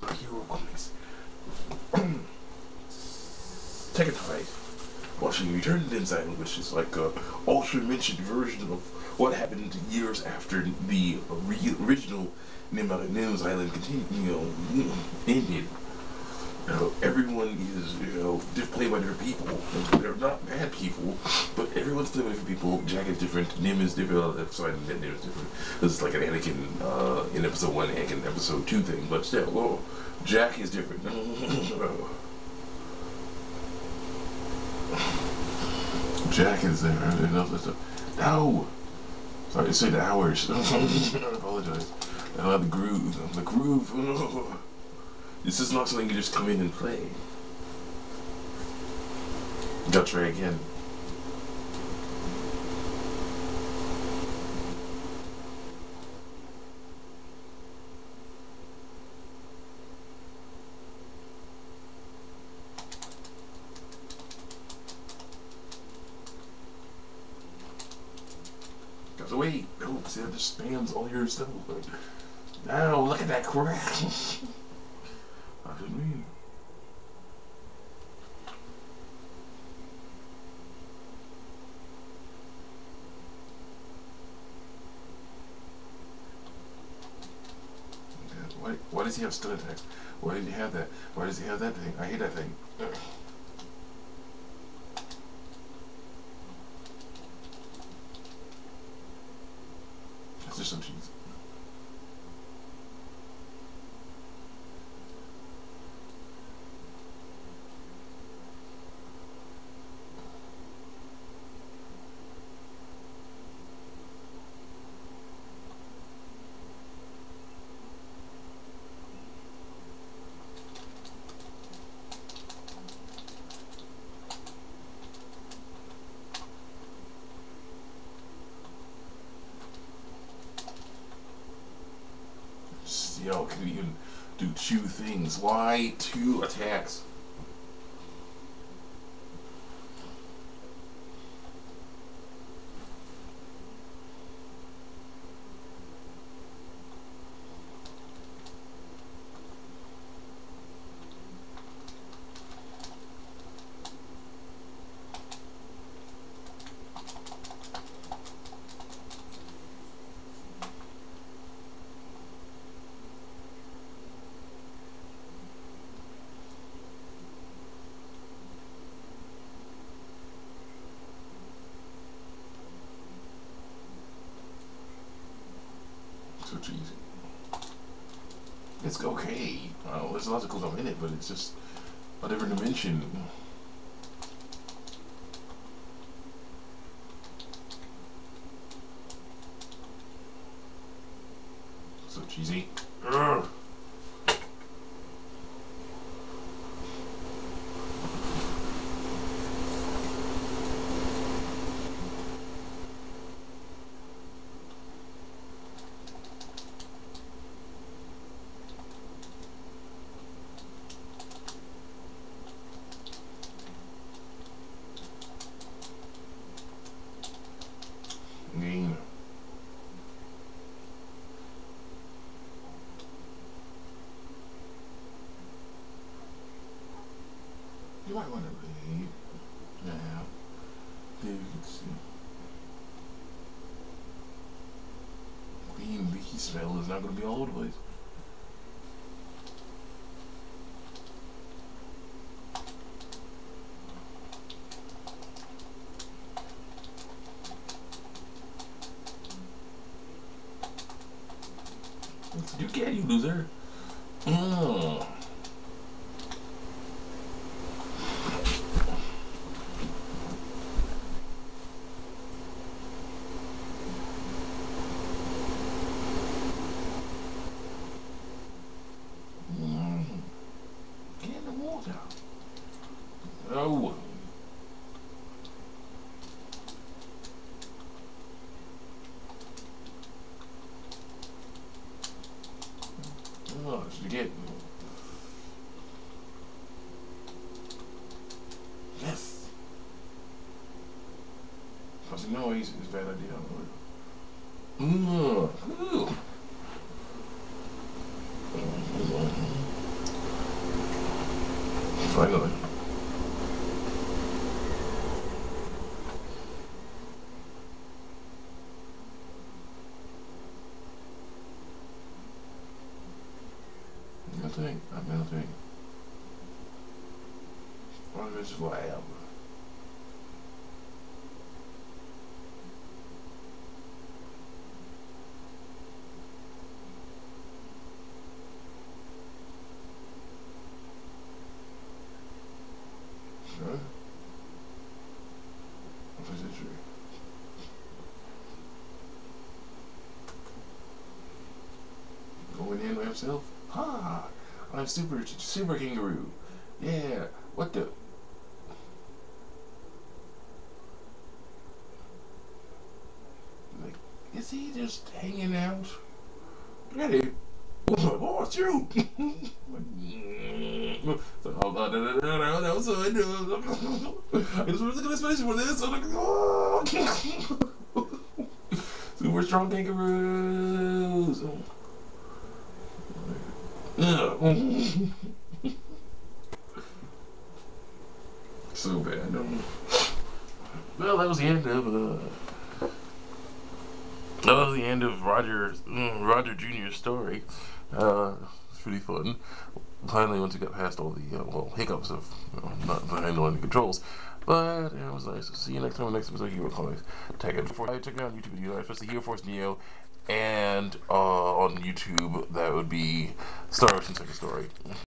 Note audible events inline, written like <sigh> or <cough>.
Hero Comics. Tekken Fight. Watching Return to Inside, which is like a ultra mentioned version of what happened years after the original Nim, Island continued, you know, ended. You know, everyone is, you know, played by different people. They're not bad people, but everyone's played by different people. Jack is different. Nim is different. Uh, sorry, Nim is different. This is like an Anakin uh, in episode one, Anakin in episode two thing. But still, oh, Jack is different. <laughs> Jack is there. Enough of stuff. No! Sorry say the hours. <laughs> I apologize. I love the groove. The groove. <laughs> This is not something you just come in and play. Gotta try again. Goes away. No, see that just spams all your stuff. Now look at that crap. <laughs> Didn't mean. Why, why does he have stun attacks? Why did he have that? Why does he have that thing? I hate that thing. Ugh. Yo, can even do two things? Why two attacks? So cheesy. It's okay. Well, there's lots of cool stuff in it, but it's just a different dimension. So cheesy. Ugh. You might want to leave. now. There you can see. Clean leaky smell is not going to be all over the place. You can, you loser. Mm. did. Yes. I said no. he's, a bad idea. Mmm. Ooh. Finally. On this lab. Huh? What is it in by himself? Ha! I'm super, super kangaroo. Yeah, what the? Like, is he just hanging out? Ready? Oh, it's you! hold on, no, that was <laughs> so I just was gonna finish for this. Super strong kangaroos. <laughs> so bad. Well, that was the end of uh, that was the end of Roger mm, Roger Jr.'s story. Uh, it's pretty fun. Finally, once he got past all the uh, well hiccups of you know, not handling the controls. But yeah, it was nice. See you next time on next episode Hero Comics. Tag it before I check out YouTube video, especially Hero Force Neo, and uh, on YouTube that would be Star Ocean Second Story.